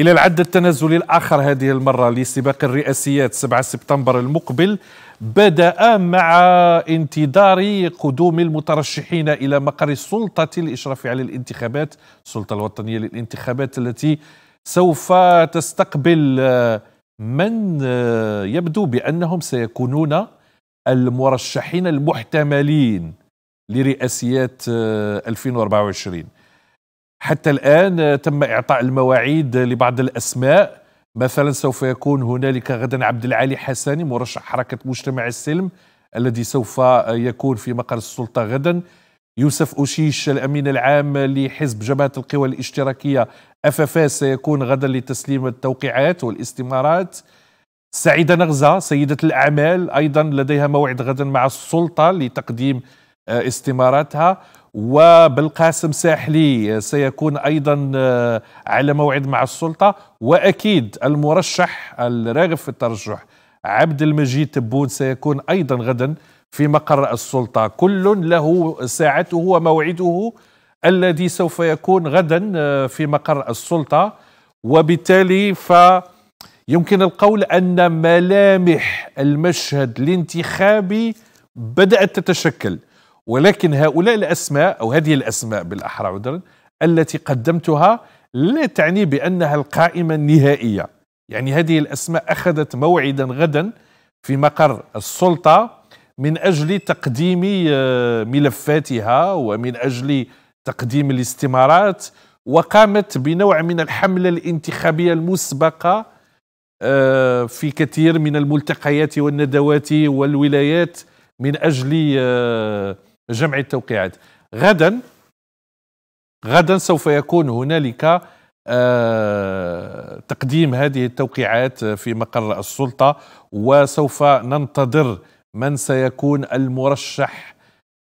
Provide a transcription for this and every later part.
إلى العد التنازلي الآخر هذه المرة لسباق الرئاسيات 7 سبتمبر المقبل بدأ مع انتظار قدوم المترشحين إلى مقر السلطة الإشراف على الانتخابات السلطة الوطنية للانتخابات التي سوف تستقبل من يبدو بأنهم سيكونون المرشحين المحتملين لرئاسيات 2024 حتى الآن تم إعطاء المواعيد لبعض الأسماء. مثلا سوف يكون هنالك غدا عبد العالي حساني مرشح حركة مجتمع السلم الذي سوف يكون في مقر السلطة غدا. يوسف أوشيش الأمين العام لحزب جبهة القوى الاشتراكية أفافاس سيكون غدا لتسليم التوقيعات والاستمارات. سعيدة نغزة سيدة الأعمال أيضا لديها موعد غدا مع السلطة لتقديم آه، استماراتها. وبالقاسم ساحلي سيكون أيضا آه، على موعد مع السلطة. وأكيد المرشح الراغب في الترشح عبد المجيد تبون سيكون أيضا غدا في مقر السلطة. كل له ساعته وموعده الذي سوف يكون غدا آه، في مقر السلطة. وبالتالي ف يمكن القول أن ملامح المشهد الانتخابي بدأت تتشكل. ولكن هؤلاء الأسماء أو هذه الأسماء بالأحرى عذرا التي قدمتها لا تعني بأنها القائمة النهائية. يعني هذه الأسماء أخذت موعدا غدا في مقر السلطة من أجل تقديم آه، ملفاتها ومن أجل تقديم الاستمارات وقامت بنوع من الحملة الانتخابية المسبقة آه، في كثير من الملتقيات والندوات والولايات من أجل آه، جمع التوقيعات. غدا غدا سوف يكون هنالك آه تقديم هذه التوقيعات في مقر السلطة وسوف ننتظر من سيكون المرشح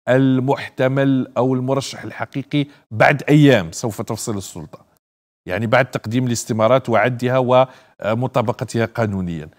المحتمل أو المرشح الحقيقي بعد أيام سوف تفصل السلطة. يعني بعد تقديم الاستمارات وعدها ومطابقتها قانونيا.